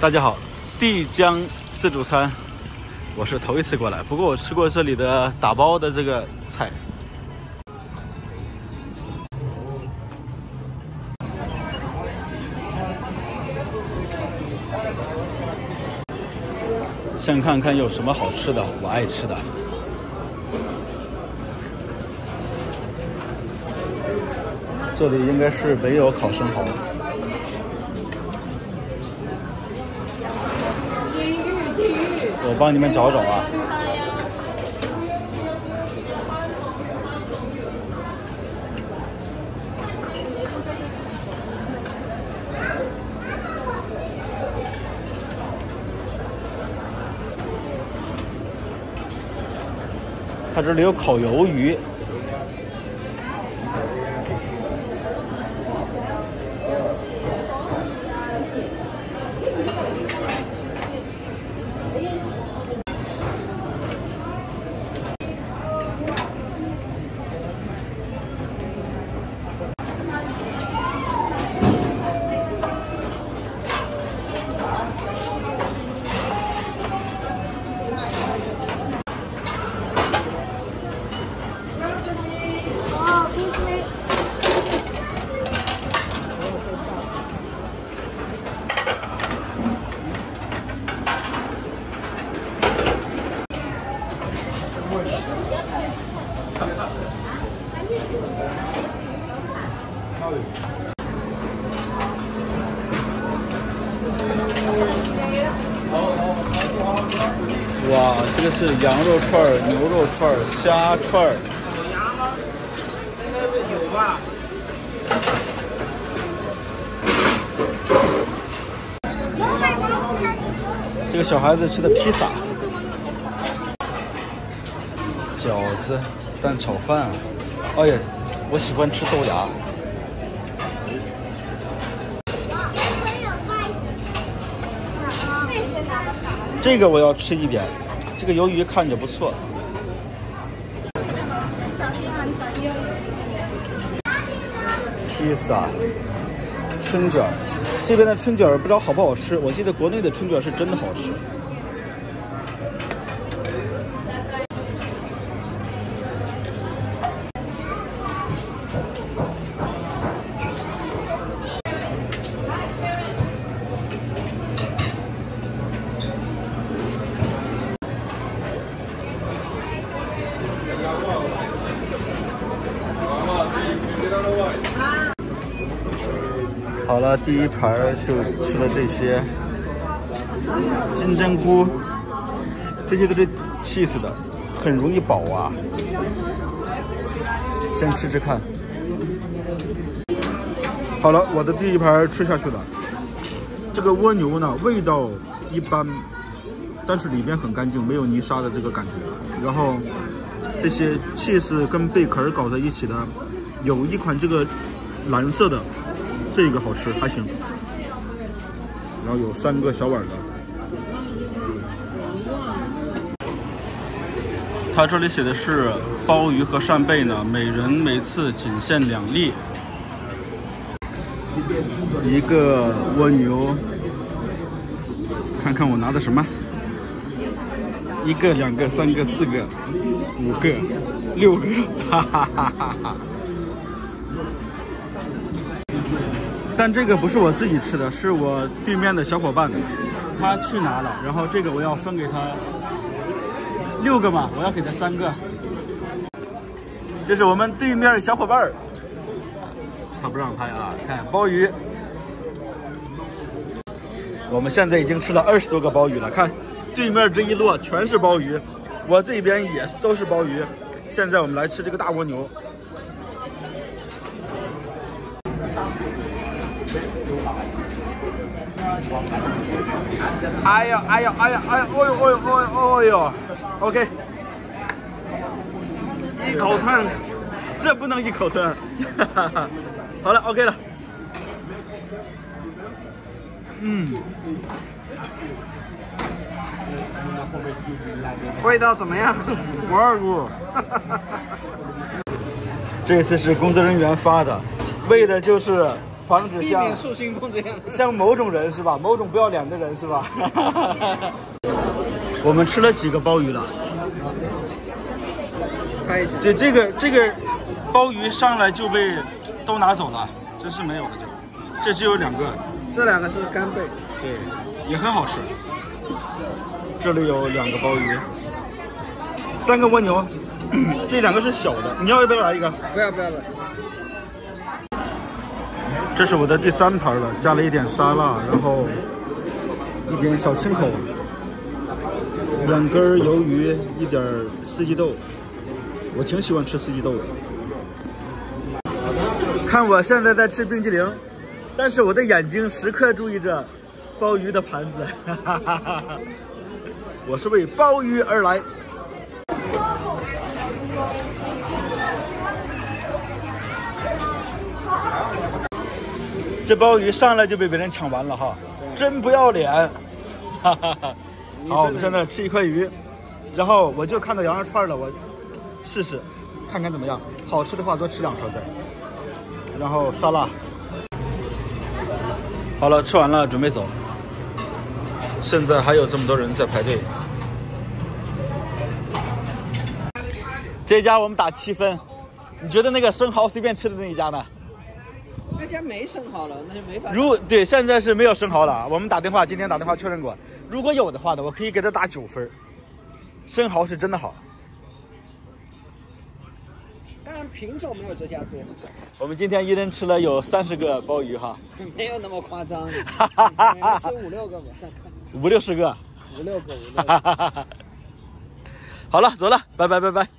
大家好，帝江自助餐，我是头一次过来，不过我吃过这里的打包的这个菜。先看看有什么好吃的，我爱吃的。这里应该是没有烤生蚝。帮你们找找啊。他这里有烤鱿鱼。哇，这个是羊肉串儿、牛肉串儿、虾串儿。有鸭吗？应该有吧。这个小孩子吃的披萨、饺子、蛋炒饭。哎呀，我喜欢吃豆芽。这个我要吃一点，这个鱿鱼看着不错。披萨、春卷，这边的春卷不知道好不好吃。我记得国内的春卷是真的好吃。好了，第一盘就吃了这些金针菇，这些都是蟹丝的，很容易饱啊。先吃吃看。好了，我的第一盘吃下去了。这个蜗牛呢，味道一般，但是里边很干净，没有泥沙的这个感觉。然后这些 cheese 跟贝壳搞在一起的，有一款这个蓝色的。这个好吃，还行。然后有三个小碗的。它这里写的是鲍鱼和扇贝呢，每人每次仅限两粒。一个蜗牛，看看我拿的什么？一个、两个、三个、四个、五个、六个，哈哈哈哈哈！但这个不是我自己吃的，是我对面的小伙伴的，他去拿了，然后这个我要分给他六个嘛，我要给他三个。这是我们对面小伙伴他不让拍啊，看鲍鱼，我们现在已经吃了二十多个鲍鱼了，看对面这一摞全是鲍鱼，我这边也都是鲍鱼。现在我们来吃这个大蜗牛。哎呀，哎呀，哎呀，哎呀，哦呦，哦呦，哦呦，哦呦，OK，一口吞，这不能一口吞，好了，OK 了，嗯，味道怎么样？不二股，这次是工作人员发的，为的就是防止像树新风这样。像某种人是吧？某种不要脸的人是吧？我们吃了几个鲍鱼了？对，这个这个鲍鱼上来就被都拿走了，这是没有了就，这只有两个，这两个是干贝，对，也很好吃。这里有两个鲍鱼，三个蜗牛，这两个是小的，你要不要来一个？不要不要了。这是我的第三盘了，加了一点沙拉，然后一点小青口，两根鱿鱼，一点四季豆。我挺喜欢吃四季豆的。看我现在在吃冰激凌，但是我的眼睛时刻注意着鲍鱼的盘子。哈哈哈哈我是为鲍鱼而来。这鲍鱼上来就被别人抢完了哈，真不要脸！哈哈哈。好，我们现在吃一块鱼，然后我就看到羊肉串了，我试试看看怎么样。好吃的话多吃两勺再。然后沙拉。好了，吃完了，准备走。现在还有这么多人在排队。这家我们打七分，你觉得那个生蚝随便吃的那一家呢？那家没生蚝了，那就没法。如对，现在是没有生蚝了。我们打电话，今天打电话确认过，如果有的话呢，我可以给他打九分。生蚝是真的好，但品种没有这家多。我们今天一人吃了有三十个鲍鱼哈，没有那么夸张，吃五六个吧，五六十个，五六个，五六个。好了，走了，拜拜拜拜。